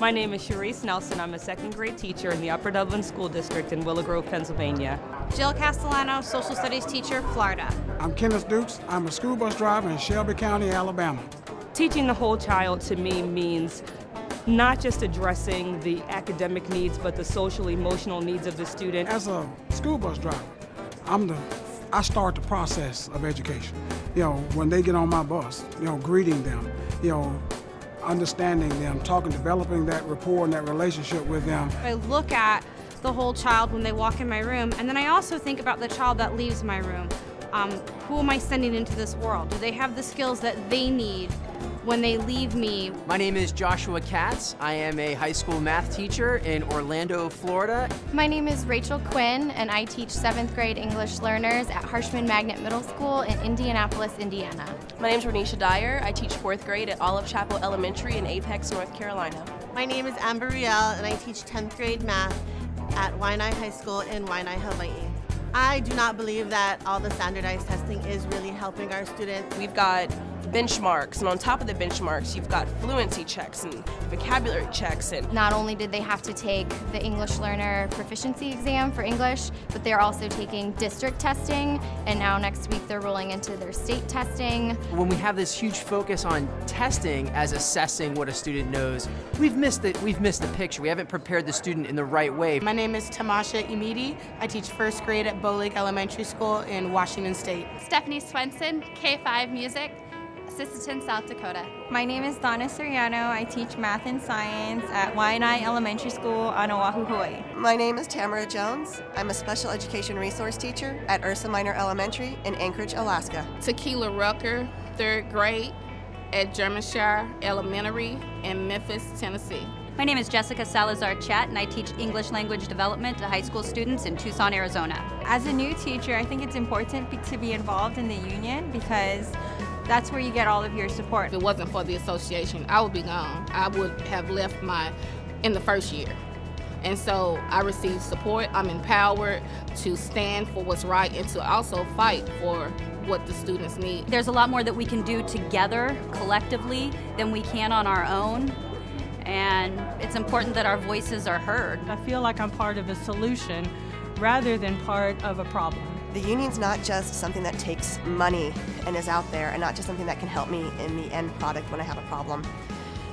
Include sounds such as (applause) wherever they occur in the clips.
My name is Sharice Nelson. I'm a second grade teacher in the Upper Dublin School District in Willow Grove, Pennsylvania. Jill Castellano, social studies teacher, Florida. I'm Kenneth Dukes. I'm a school bus driver in Shelby County, Alabama. Teaching the whole child to me means not just addressing the academic needs, but the social, emotional needs of the student. As a school bus driver, I'm the I start the process of education. You know, when they get on my bus, you know, greeting them, you know, understanding them, talking, developing that rapport and that relationship with them. I look at the whole child when they walk in my room, and then I also think about the child that leaves my room. Um, who am I sending into this world? Do they have the skills that they need when they leave me? My name is Joshua Katz. I am a high school math teacher in Orlando, Florida. My name is Rachel Quinn, and I teach seventh grade English learners at Harshman Magnet Middle School in Indianapolis, Indiana. My name is Renisha Dyer. I teach fourth grade at Olive Chapel Elementary in Apex, North Carolina. My name is Amber Riel, and I teach 10th grade math at Waianae High School in Waianae, Hawaii. I do not believe that all the standardized testing is really helping our students. We've got benchmarks, and on top of the benchmarks, you've got fluency checks and vocabulary checks. And not only did they have to take the English learner proficiency exam for English, but they're also taking district testing, and now next week they're rolling into their state testing. When we have this huge focus on testing as assessing what a student knows, we've missed the we've missed the picture. We haven't prepared the student in the right way. My name is Tamasha Imidi. I teach first grade at Bow Lake Elementary School in Washington State. Stephanie Swenson, K5 Music. Sisseton, South Dakota. My name is Donna Soriano. I teach math and science at Waianae Elementary School on Oahu, Hawaii. My name is Tamara Jones. I'm a special education resource teacher at Ursa Minor Elementary in Anchorage, Alaska. Tikeila Rucker, third grade at Germanshire Elementary in Memphis, Tennessee. My name is Jessica Salazar Chat, and I teach English language development to high school students in Tucson, Arizona. As a new teacher, I think it's important to be involved in the union because that's where you get all of your support. If it wasn't for the association, I would be gone. I would have left my in the first year. And so I receive support. I'm empowered to stand for what's right and to also fight for what the students need. There's a lot more that we can do together, collectively, than we can on our own. And it's important that our voices are heard. I feel like I'm part of a solution rather than part of a problem. The union's not just something that takes money and is out there and not just something that can help me in the end product when I have a problem.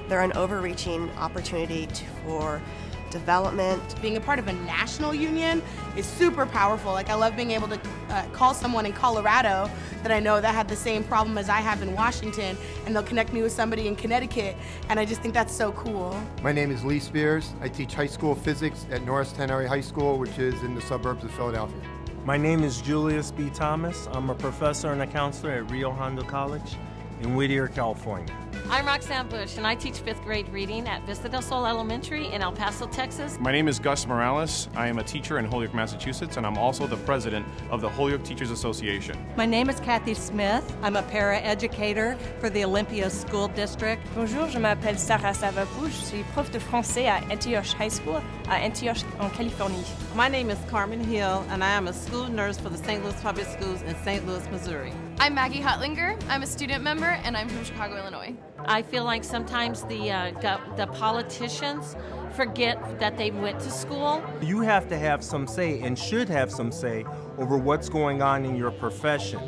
They're an overreaching opportunity to, for development. Being a part of a national union is super powerful. Like I love being able to uh, call someone in Colorado that I know that had the same problem as I have in Washington and they'll connect me with somebody in Connecticut and I just think that's so cool. My name is Lee Spears. I teach high school physics at Norristown Area High School which is in the suburbs of Philadelphia. My name is Julius B. Thomas. I'm a professor and a counselor at Rio Hondo College in Whittier, California. I'm Roxanne Bush, and I teach fifth grade reading at Vista del Sol Elementary in El Paso, Texas. My name is Gus Morales. I am a teacher in Holyoke, Massachusetts, and I'm also the president of the Holyoke Teachers Association. My name is Kathy Smith. I'm a para-educator for the Olympia School District. Bonjour, je m'appelle Sarah Savapou. Je suis prof de français à Antioch High School à Antioch, en Californie. My name is Carmen Hill, and I am a school nurse for the St. Louis Public Schools in St. Louis, Missouri. I'm Maggie Hutlinger. I'm a student member, and I'm from Chicago, Illinois. I feel like sometimes the uh, the politicians forget that they went to school. You have to have some say and should have some say over what's going on in your profession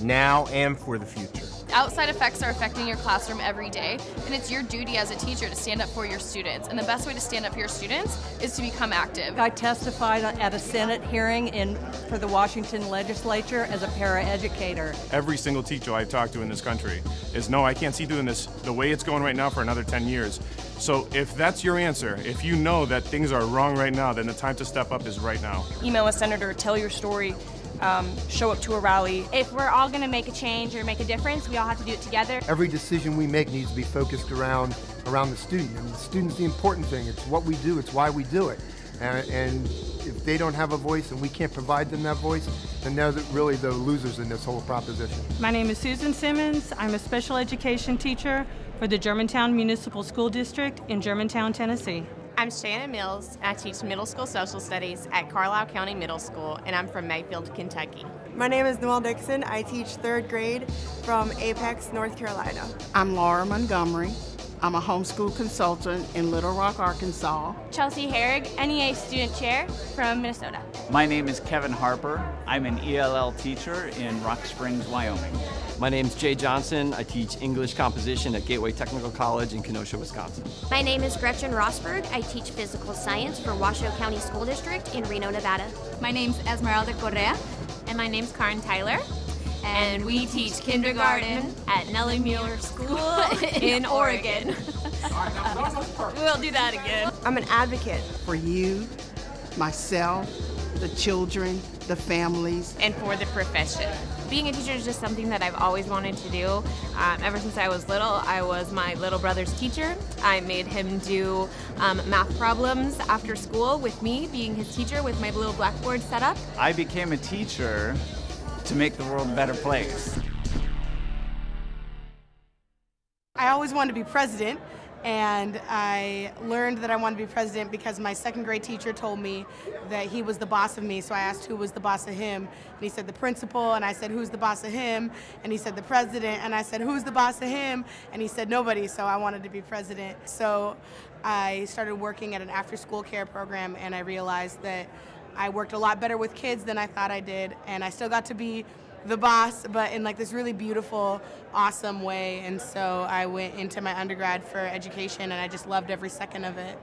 now and for the future. Outside effects are affecting your classroom every day, and it's your duty as a teacher to stand up for your students. And the best way to stand up for your students is to become active. I testified at a Senate hearing in for the Washington legislature as a paraeducator. Every single teacher I've talked to in this country is no, I can't see doing this the way it's going right now for another 10 years. So if that's your answer, if you know that things are wrong right now, then the time to step up is right now. Email a senator, tell your story, um, show up to a rally. If we're all going to make a change or make a difference, we all have to do it together. Every decision we make needs to be focused around around the student, and the student's the important thing. It's what we do. It's why we do it. And, and if they don't have a voice and we can't provide them that voice, then they're really the losers in this whole proposition. My name is Susan Simmons. I'm a special education teacher for the Germantown Municipal School District in Germantown, Tennessee. I'm Shannon Mills. and I teach middle school social studies at Carlisle County Middle School, and I'm from Mayfield, Kentucky. My name is Noelle Dixon. I teach third grade from Apex, North Carolina. I'm Laura Montgomery. I'm a homeschool consultant in Little Rock, Arkansas. Chelsea Herrig, NEA Student Chair from Minnesota. My name is Kevin Harper. I'm an ELL teacher in Rock Springs, Wyoming. My name is Jay Johnson. I teach English composition at Gateway Technical College in Kenosha, Wisconsin. My name is Gretchen Rosberg. I teach physical science for Washoe County School District in Reno, Nevada. My name is Esmeralda Correa. And my name is Karen Tyler. And, we teach kindergarten at Nellie Muir School (laughs) in Oregon. we'll do that again. I'm an advocate for you, myself, the children, the families, and for the profession. Being a teacher is just something that I've always wanted to do. Um, ever since I was little, I was my little brother's teacher. I made him do um, math problems after school with me, being his teacher with my little blackboard set up. I became a teacher to make the world a better place. I always wanted to be president, and I learned that I wanted to be president because my second grade teacher told me that he was the boss of me. So I asked who was the boss of him, and he said the principal, and I said who's the boss of him, and he said the president, and I said who's the boss of him, and he said nobody. So I wanted to be president. So I started working at an after-school care program, and I realized that I worked a lot better with kids than I thought I did, and I still got to be the boss, but in like this really beautiful, awesome way. And so I went into my undergrad for education, and I just loved every second of it.